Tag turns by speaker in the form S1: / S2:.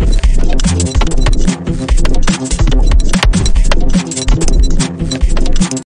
S1: Thank you.